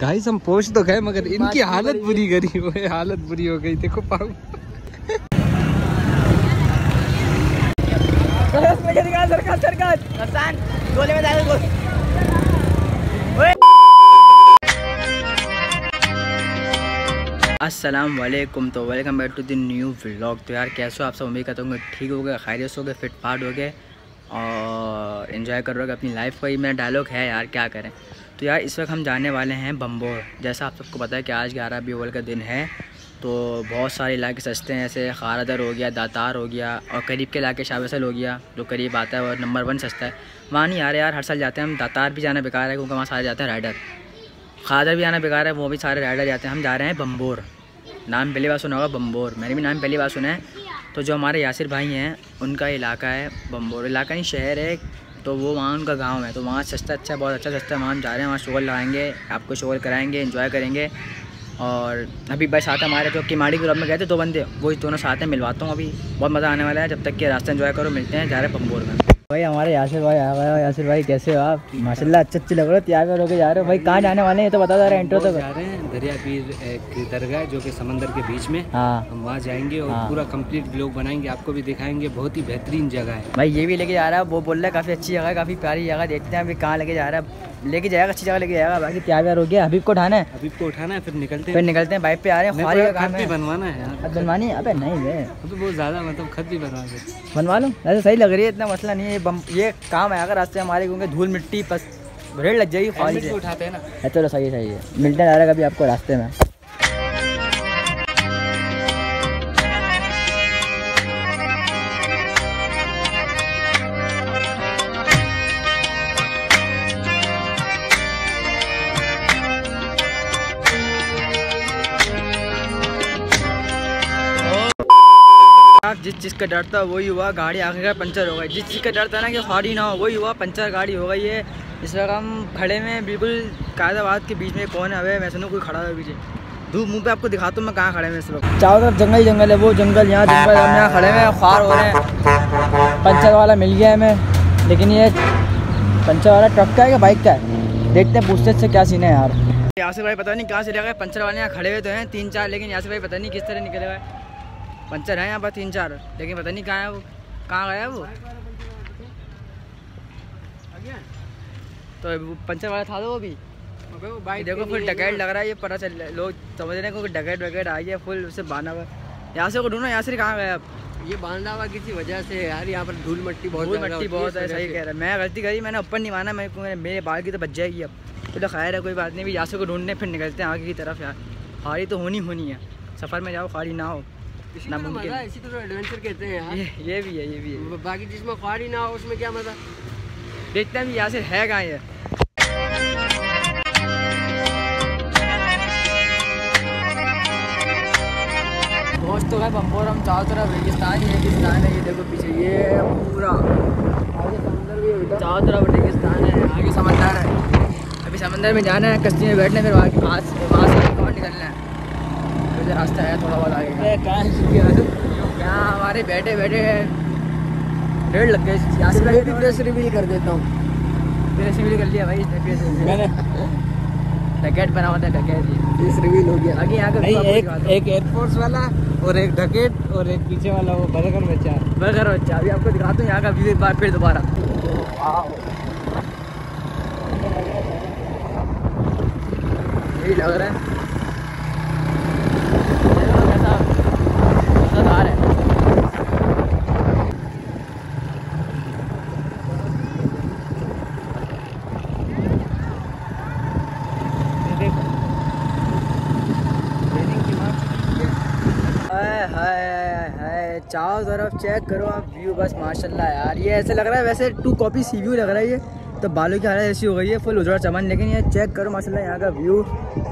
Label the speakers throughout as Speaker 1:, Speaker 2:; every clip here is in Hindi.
Speaker 1: गाइस हम पहुँच तो गए मगर इनकी हालत बुरी करी हुई है हालत बुरी हो गई देखो पाऊ
Speaker 2: सरकार सरकार गोले में अस्सलाम वालेकुम तो welcome back to the new vlog तो यार कैसे हो आप सब? उम्मीद करता हूँ ठीक हो गए खैरियत हो गए फिट फाट हो गए और इन्जॉय कर रहे अपनी लाइफ का ही। मेरा डायलॉग है यार क्या करें? तो यार, इस वक्त हम जाने वाले हैं बम्बोर। जैसा आप सबको पता है कि आज ग्यारह बीवल का दिन है तो बहुत सारे इलाके सस्ते हैं, जैसे खारादर हो गया, दातार हो गया, और करीब के इलाके शाहसल हो गया, जो करीब आता है और नंबर वन सस्ता है। वहाँ नहीं आ रहे यार, हर साल जाते हैं हम, दातार भी जाना बेकार है, क्योंकि वहाँ सारे जाते हैं राइडर खादर भी आना बेकार है, वो भी सारे राइडर जाते हैं। हम जा रहे हैं बम्बोर। नाम पहली बार सुना होगा, बम्बोर। मैंने भी नाम पहली बार सुना है। तो जो हमारे यासिर भाई हैं, उनका इलाका है बम्बोर। इलाका नहीं, शहर है तो वो वहाँ उनका गाँव है। तो वहाँ सस्ता अच्छा बहुत अच्छा सस्ता वहाँ जा रहे हैं, वहाँ शोर लगाएँगे, आपको शोर कराएँगे इन्जॉय करेंगे। और अभी बस साथ हमारे, जो किमाड़ी ग्रुप में गए थे दो बंदे, वो दोनों साथ हैं मिलवाता हूँ अभी। बहुत मज़ा आने वाला है, जब तक कि रास्ता इन्जॉय करो, मिलते हैं, जा रहे हैं पम्बोर में। भाई हमारे यासिर भाई आ गए। यासिर भाई कैसे हो आप? माशाल्लाह अच्छे अच्छे लग रहे हो तैयार हो के जा रहे हो। भाई कहाँ जाने वाले हैं? तो बता जा रहे इंट्रो तो।
Speaker 1: जा रहे हैं दरिया पीर की दरगाह जो कि समंदर के बीच में।
Speaker 2: हाँ।
Speaker 1: हम वहाँ जाएँगे और
Speaker 2: हाँ।
Speaker 1: पूरा कंप्लीट ब्लॉग बनाएँगे आपको भी दिखाएँगे। बहुत ही बेहतरीन जगह है।
Speaker 2: भाई ये भी लेके जा रहा है वो बोल रहा है काफ़ी अच्छी जगह है काफ़ी प्यारी जगह देखते हैं अभी कहाँ लेके जा रहा है। लेके जाएगा अच्छी जगह लेके जाएगा। बाकी क्या व्यार हो? गया हबीब को उठाना है।
Speaker 1: अभी को उठाना है फिर निकलते हैं।
Speaker 2: फिर निकलते हैं बाइक पे आ रहे हैं ख्वारी का काम है।
Speaker 1: बनवाना है यार।
Speaker 2: बनवानी है? अबे नहीं है
Speaker 1: अभी बहुत ज़्यादा मतलब खत भी बनवा दे।
Speaker 2: बनवा लो? ऐसे सही लग रही है इतना मसला नहीं है ये काम है अगर रास्ते हमारे क्योंकि धूल मिट्टी बस भेड़ लग जाएगी से
Speaker 1: उठाते हैं ना।
Speaker 2: चलो सही सही है। मिलते हैं डायरेक्ट अभी आपको रास्ते में। आप जिस चीज़ का डर था वही हुआ, गाड़ी आगे का पंचर हो गई। जिस चीज़ का डर था ना कि खाड़ी ना हो, वही हुआ, पंचर गाड़ी हो गई है। इस वक्त हम खड़े में बिल्कुल कायदाबाद के बीच में कौन है मैं सुनूँ, कोई खड़ा है पीछे। धूप मुँह पे आपको दिखाता हूँ मैं कहाँ खड़े में इस वक्त। चारों तरफ़ जंगल ही जंगल है, वो जंगल यहाँ जंगल हम यहाँ खड़े में ख्वार हो रहे हैं। पंचर वाला मिल गया है हमें, लेकिन ये पंचर वाला ट्रक का है या बाइक का है? देखते हैं, पूछते से क्या सीन है यार। यासिर भाई पता नहीं कहाँ से लगा पंचर वाले यहाँ खड़े हुए तो हैं, तीन चार, लेकिन यासिर भाई पता नहीं किस तरह निकले हुए। पंचर है यहाँ पर तीन चार। लेकिन पता नहीं कहाँ है वो कहाँ गया है वो? तो पंचर वाला था तो वो भी। देखो फिर डकैत लग रहा है ये पता चल लोग समझ रहे हैं कि डकैत वगैरह आई है फुल उससे बांधा हुआ। यहाँ से को ढूंढो यहाँ से कहाँ गया अब?
Speaker 1: ये बांधा हुआ किसी वजह से यार यहाँ पर धूल मट्टी बहुत
Speaker 2: धूल मिट्टी
Speaker 1: होती
Speaker 2: बहुत है सही कह रहा है। मैं गलती करी मैंने ऊपर नहीं माना मेरे को मेरे बाल की तो बच जाएगी अब। चलो खैर है कोई बात नहीं भी यासर को ढूँढने फिर निकलते हैं आगे की तरफ़ यार। खाड़ी तो होनी होनी है। सफ़र में जाओ खाड़ी ना हो।
Speaker 1: इसी
Speaker 2: ना
Speaker 1: तरह मज़ा इसी एडवेंचर कहते हैं यार।
Speaker 2: ये ये भी है ये भी है।
Speaker 1: बाकी जिसमें ख्वारी ना हो उसमें क्या मज़ा?
Speaker 2: देखते हैं यासिर है कहाँ ये। दोस्त तो है बम्बोर हम चारों तरफ़ रेगिस्तान ही रेगिस्तान है ये देखो पीछे ये पूरा।
Speaker 1: आगे समंदर भी है
Speaker 2: चारों तरफ़ रेगिस्तान है आगे समंदर है। अभी समंदर में जाना है कश्ती में बैठना है फिर वहाँ वहाँ से निकलना है। तो रास्ता है थोड़ा बहुत आगे का। यहाँ हमारे बैठे बैठे डेढ़ लग गए भी
Speaker 1: ड्रेस रिवील कर देता हूँ।
Speaker 2: मेरे से भी कर लिया भाई
Speaker 1: मैंने
Speaker 2: डकैत बना हुआ था डकैत ये।
Speaker 1: ड्रेस रिवील हो गया।
Speaker 2: आगे यहाँ का
Speaker 1: एक एक एयरफोर्स वाला और एक डकेट और एक पीछे वाला वो बर्गर बच्चा।
Speaker 2: बर्गर बच्चा अभी आपको दिखाता हूँ यहाँ का व्यू एक बार फिर दोबारा। यही लग रहा है देखो कैसा मज़ेदार है हाय हाय चारों तरफ़ चेक करो आप व्यू बस माशाल्लाह यार ये ऐसे लग रहा है वैसे टू कॉपी सी व्यू लग रहा है ये तो बालों की हालत ऐसी हो गई है फुल उजड़ा चमन लेकिन ये चेक करो माशाल्लाह यहाँ का व्यू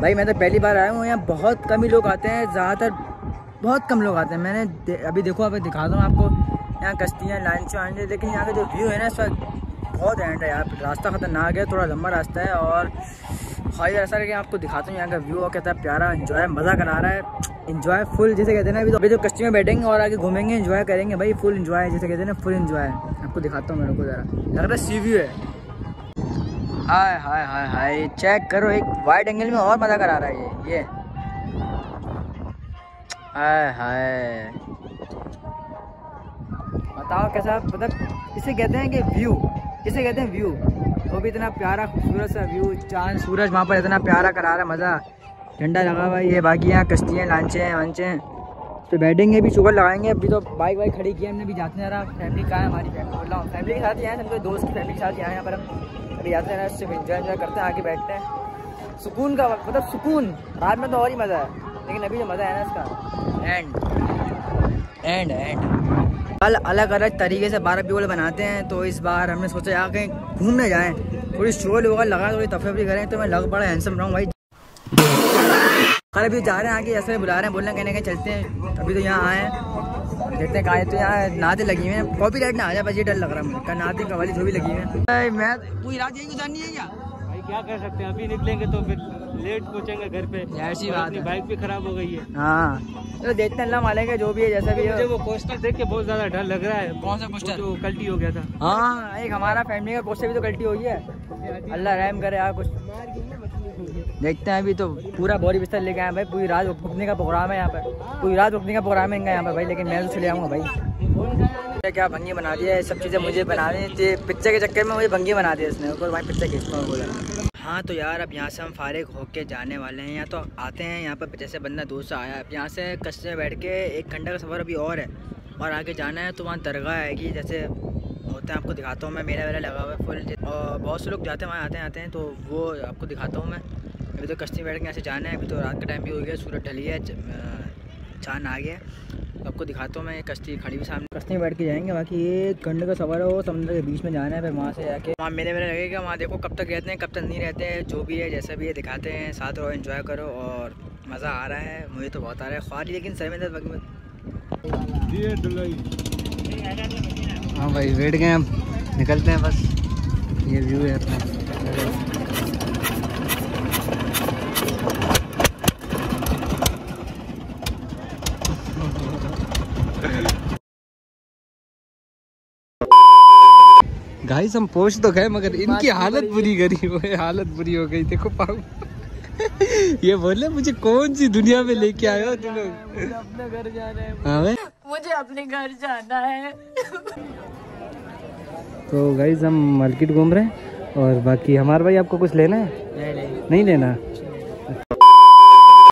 Speaker 2: भाई मैं तो पहली बार आया हूँ यहाँ बहुत कम ही लोग आते हैं ज़्यादातर बहुत कम लोग आते हैं। मैंने दे, अभी देखो अभी दिखाता हूँ आपको यहाँ कश्तियाँ लाइन्स वाइन्स लेकिन यहाँ का जो व्यू है ना इस वक्त बहुत एंड है यार रास्ता खतरनाक है थोड़ा लंबा रास्ता है और खाली ऐसा करके आपको दिखाता हूँ यहाँ का व्यू और कहता है प्यारा इन्जॉय मज़ा करा रहा है। इन्जॉय फुल जैसे कहते हैं अभी तो अभी तो कश्ती में बैठेंगे और आगे घूमेंगे इन्जॉय करेंगे। भाई फुल इन्जॉय जैसे कहते हैं ना फुल इन्जॉय आपको दिखाता हूँ मेरे को ज़रा। लग रहा है सी व्यू है। हाय हाय हाय हाय। चेक करो, एक वाइड एंगल में और मज़ा करा रहा है ये ये। हाय हाय। बताओ कैसा मतलब इसे कहते हैं कि व्यू इसे कहते हैं व्यू वो भी इतना प्यारा, खूबसूरत सा व्यू चाँद, सूरज, वहाँ पर इतना प्यारा करा रहा है, मज़ा। झंडा लगा हुआ ये बाकी यहाँ कश्तियाँ लांचे हैं वांचे हैं तो बैठेंगे अभी शुगर लगाएँगे। अभी तो बाइक वाइक खड़ी की है हमने अभी जाते हैं रहा फैमिली कहाँ है हमारी? फैमिली बोल रहा हूँ। फैमिली के साथ ही आए समझो दोस्त की फैमिली के साथ ही आए यहाँ पर हम अभी जाते हैं, सिर्फ़ इंजॉय इंजॉय करते हैं, आगे बैठते हैं। सुकून का वक्त मतलब सुकून। रात में तो और ही मज़ा है। लेकिन अभी जो मज़ा है ना इसका एंड एंड एंड कल अलग अलग तरीके से बारह प्योल बनाते हैं तो इस बार हमने सोचा यहाँ कहीं घूमने जाएँ। थोड़ी शोर वगैरह लगा थोड़ी तफरी करें तो मैं लग बड़ा हैंडसम रहूँ भाई। कल अभी जा रहे हैं आगे ऐसे बुला रहे हैं बोलना कहने के चलते हैं। अभी तो यहाँ आए हैं। देखते हैं कहा तो यहाँ नाते लगी हुई हैं। कॉपी राइट ना आ जाए बस ये डर लग रहा है मुझे। नाते कवाली जो भी लगी हुई है। मैं पूरी रात यही गुजारनी है क्या?
Speaker 3: भाई क्या कर सकते हैं? अभी निकलेंगे तो फिर लेट पहुँचेंगे घर पे।
Speaker 2: ऐसी बात है।
Speaker 3: बाइक भी खराब हो गई है।
Speaker 2: हाँ। चलो देखते हैं अल्लाह माले का जो भी है जैसा भी
Speaker 3: मुझे
Speaker 2: है
Speaker 3: वो कोस्टर देख के बहुत ज़्यादा डर लग रहा है।
Speaker 2: कौन सा पोस्टर
Speaker 3: जो कल्टी हो गया था।
Speaker 2: हाँ एक हमारा फैमिली का पोस्टर भी तो गलती हो गई है। अल्लाह रहम करे यार कुछ देखते हैं अभी तो पूरा बोरी बिस्तर लेके आए भाई। पूरी रात रुकने का प्रोग्राम है यहाँ पर। पूरी रात रुकने का प्रोग्राम है इनका यहाँ पर भाई, लेकिन मैं तो चले आऊँगा भाई। क्या भंगी बना दिया है सब चीज़ें मुझे बना दी थी पिक्चर के चक्कर में मुझे भंगी बना दिया इसने। और भाई पिक्चर खींचता हूँ, बोला। हाँ तो यार, अब यहाँ से हम फारिग होके जाने वाले हैं। यहाँ तो आते हैं यहाँ पर, जैसे बंदा दूर से आया। अब यहाँ से में बैठ के एक घंटे का सफ़र अभी और है। और आगे जाना है तो वहाँ दरगाह आएगी, जैसे होते हैं, आपको दिखाता हूँ मैं। मेला वेला लगा हुआ है, फुल। और बहुत से लोग जाते हैं, वहाँ आते हैं आते हैं तो वो आपको दिखाता हूँ मैं। अभी तो कश्ती बैठ के यहाँ से जाना है। अभी तो रात का टाइम भी हो गया, सूरज ढली है चाँद आ गया। तो आपको दिखाता हूँ मैं ये कश्ती खड़ी भी सामने। कश्ती में बैठ के जाएँगे, बाकी एक घंटे का सफ़र है, वो समुद्र के बीच में जाना है, फिर वहाँ से जाके। वहाँ मेले मेले लगेगा, वहाँ देखो कब तक रहते हैं, कब तक नहीं रहते हैं, जो भी है, जैसा भी है, दिखाते हैं, साथ रहो इन्जॉय करो, और मज़ा आ रहा है, मुझे तो बहुत आ रहा है ख्वारी लेकिन सर में
Speaker 1: हाँ भाई, बैठ गए हम, निकलते हैं बस, ये व्यू है अपना। गाइस हम पहुँच तो गए मगर इनकी हालत बुरी करी हुई है हालत बुरी हो गई देखो पाऊ ये बोले मुझे कौन सी दुनिया में लेके आए हो तुम लोग?
Speaker 3: अपने घर जाना है।
Speaker 1: हाँ
Speaker 4: मुझे अपने घर जाना है।
Speaker 1: तो गाइस हम मार्केट घूम रहे हैं और बाकी हमारे भाई आपको कुछ लेना है?
Speaker 2: नहीं नहीं।
Speaker 1: नहीं लेना?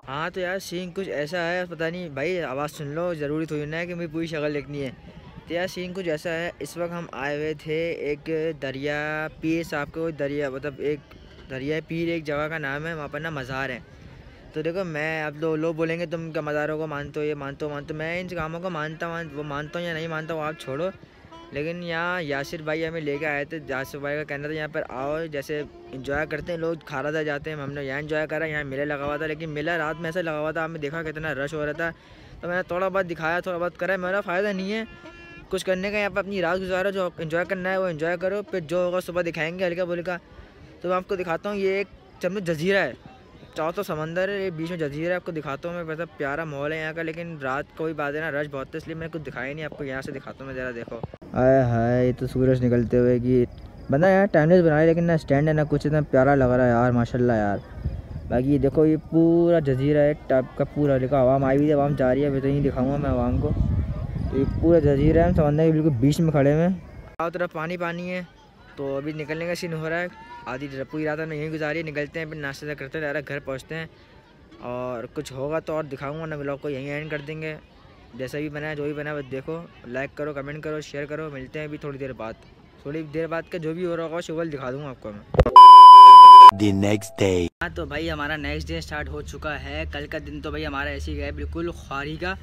Speaker 2: हाँ तो यार सीन कुछ ऐसा है पता नहीं भाई आवाज़ सुन लो ज़रूरी थोड़ी ना है कि मुझे पूरी शक्ल देखनी है। तो सीन कुछ ऐसा है। इस वक्त हम आए हुए थे एक दरिया पीर साहब को दरिया मतलब एक दरिया पीर, एक जगह का नाम है, वहाँ पर ना मज़ार है। तो देखो, मैं अब लोग लोग बोलेंगे तुम क्या मज़ारों को मानते हो, ये मानते हो मानते हो। मैं इन कामों को मानता मान वो मानता हूँ या नहीं मानता हूँ, आप छोड़ो। लेकिन यहाँ यासिर भाई हमें लेके आए थे, यासिर भाई का कहना था, यहाँ पर आओ, जैसे इंजॉय करते हैं, लोग खारा था जाते हैं, हमने यहाँ इंजॉय करा, यहाँ मेला लगा हुआ था। लेकिन मेला रात में ऐसा लगा हुआ था, आपने देखा कितना रश हो रहा था। तो मैंने थोड़ा बहुत दिखाया, थोड़ा बहुत करा, मेरा फ़ायदा नहीं है। कुछ करने का, यहाँ पर अपनी रात गुजारो, जो इन्जॉय करना है वो इन्जॉय करो, फिर जो होगा सुबह दिखाएँगे हल्का बुल्का तो मैं आपको दिखाता हूँ, ये एक जब जजीरा है। चाहो तो समंदर है, ये बीच में जजीरा है, आपको दिखाता हूँ मैं, वैसा प्यारा माहौल है यहाँ का, लेकिन रात कोई बात है ना रश बहुत है, इसलिए मैंने कुछ दिखाया नहीं, आपको यहाँ से दिखाता हूँ मैं, ज़रा देखो। आए हाय, ये तो सूरज निकलते हुए कि बंदा यार टाइमलेस बनाया लेकिन ना स्टैंड है ना कुछ, इतना प्यारा लग रहा है यार, माशाल्लाह यार। बाकी देखो, ये पूरा जजीरा है टाइप का पूरा देखो आवाम आई हुई है, आवाम जा रही है, अभी तो नहीं दिखाऊँगा मैं आवाम को। तो ये पूरा जजीरा है समंदर के बिल्कुल बीच में खड़े हुए हैं। चारों तरफ़ पानी पानी है तो अभी निकलने का सीन हो रहा है। आधी पूरी रात हमने यहीं गुजारी निकलते हैं फिर नाश्ते से करते हैं डायरेक्ट घर पहुँचते हैं। और कुछ होगा तो और दिखाऊँगा ना ब्लॉग को यहीं एंड कर देंगे। जैसा भी बना है जो भी बना है बस देखो लाइक करो कमेंट करो शेयर करो मिलते हैं अभी थोड़ी देर बाद। थोड़ी देर बाद का जो भी हो रहा होगा शुगल दिखा दूँगा आपको मैं।
Speaker 5: The next day.
Speaker 2: हाँ तो भाई हमारा नेक्स्ट डे स्टार्ट हो चुका है। कल का दिन तो भाई हमारा ऐसे ही गया बिल्कुल ख्वारी का।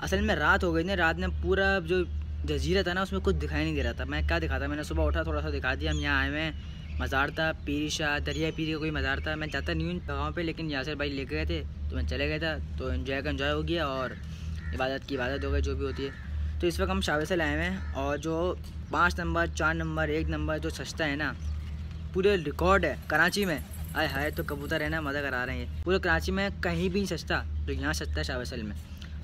Speaker 2: असल में रात हो गई ना, रात में पूरा जो जजीरा था ना, उसमें कुछ दिखाई नहीं दे रहा था। मैं क्या दिखाता? मैंने सुबह उठा, थोड़ा सा दिखा दिया, हम यहाँ आए हुए हैं। मज़ार था, पीरी शाह दरिया पीरी का कोई मज़ार था। मैं जाता नहीं हूँ जगहों पे, लेकिन यासर भाई लेके गए थे तो मैं चले गया था तो इन्जॉय का इन्जॉय हो गया और इबादत की इबादत हो गई, जो भी होती है। तो इस वक्त हम शावे से लाए हुए हैं और जो पाँच नंबर, चार नंबर, एक नंबर जो सस्ता है ना, पूरे रिकॉर्ड है, कराची में। आए हाय तो कबूतर है ना, मज़ा करा रहे हैं पूरे कराची में कहीं भी नहीं सस्ता तो यहाँ सस्ता है शाहसल में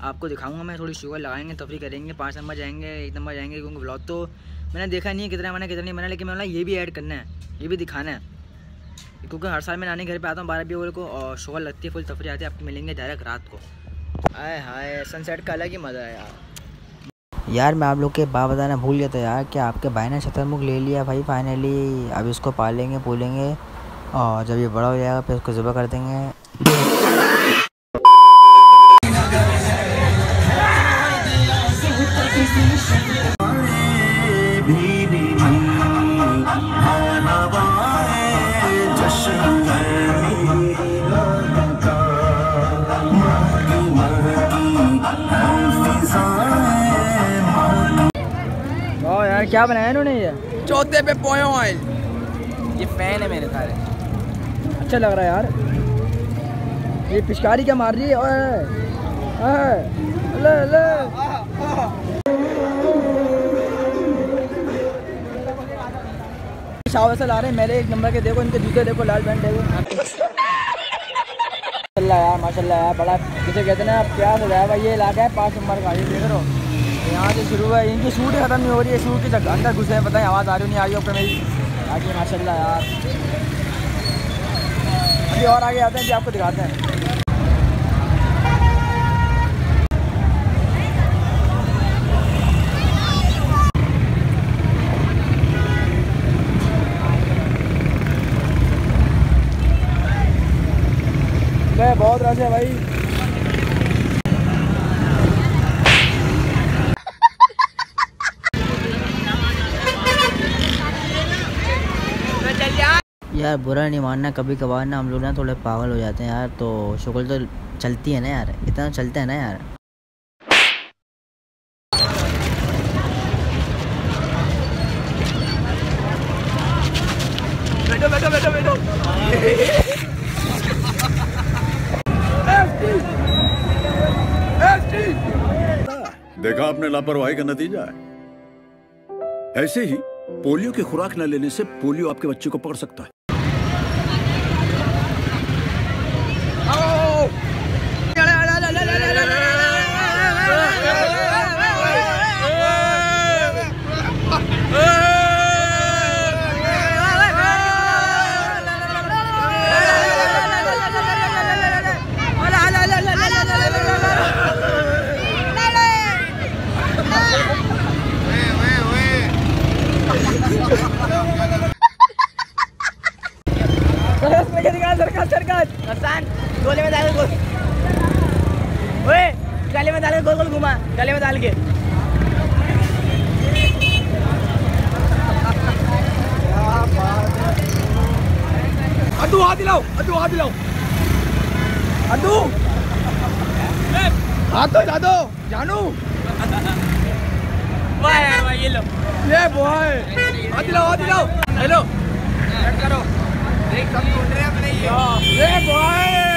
Speaker 2: आपको दिखाऊँगा, मैं थोड़ी शुगर लगाएँगे तफरी करेंगे, पाँच नंबर जाएँगे, एक नंबर जाएँगे, क्योंकि ब्लॉग तो मैंने देखा नहीं है कितना मैंने, कितना नहीं बना लेकिन मैंने ये भी ऐड करना है, ये भी दिखाना है। क्योंकि हर साल मैं नानी घर पे आता हूँ, बारह बजे को, और शुगर लगती है, फुल तफरी आती है, आपको मिलेंगे डायरेक्ट रात को। आए हाय सनसेट का अलग ही मज़ा है यार। यार, मैं आप लोग के बात बताना भूल गया था यार कि आपके भाई ने शतरमुख ले लिया भाई फाइनली अब इसको पालेंगे, पोलेंगे, और जब ये बड़ा हो जाएगा, फिर उसको ज़बह कर देंगे। क्या बनाया इन्होंने ये?
Speaker 6: चौथे पे पोए ऑयल ये फ़ैन है मेरे सारे।
Speaker 2: अच्छा लग रहा है यार। ये पिचकारी क्या मार रही है? ओए ले ले। शावर से ला रहे हैं मेरे एक नंबर के देखो इनके जूते देखो लाल पैंट देखो। माशाल्लाह यार माशाल्लाह यार बड़ा जिसे कहते हैं ना प्यास हो भाई ये इलाका है पाँच नंबर का ये देख रहे हो? यहाँ से शुरू है। इनकी शूट खत्म नहीं हो रही है, शूट की तक अंदर घुसे पता है आवाज़ आ रही नहीं आ रही ऊपर मेरी। आगे, माशाल्लाह यार। अभी और आगे आते हैं जी आपको दिखाते हैं। बहुत रश है भाई। यार बुरा नहीं मानना कभी कभार ना हम लोग ना थोड़े पागल हो जाते हैं यार तो शुक्ल तो चलती है ना यार इतना चलता है ना यार।
Speaker 6: बैठो बैठो बैठो बैठो।
Speaker 7: देखा आपने लापरवाही का नतीजा है। ऐसे ही पोलियो की खुराक न लेने से पोलियो आपके बच्चे को पकड़ सकता है
Speaker 2: सरकार सरकार
Speaker 6: हसन गोले में डाल गोल ओए गले में डाल के गोल गोल घुमा गले में डाल के अड्डू हाथ दिलाओ अड्डू हाथ दिलाओ अड्डू हाथ तो जा दो जानू ये लो ये बॉय हाथ दिलाओ हाथ दिलाओ हेलो करो देख सब ढूंढ रहे अपने ये ये बॉय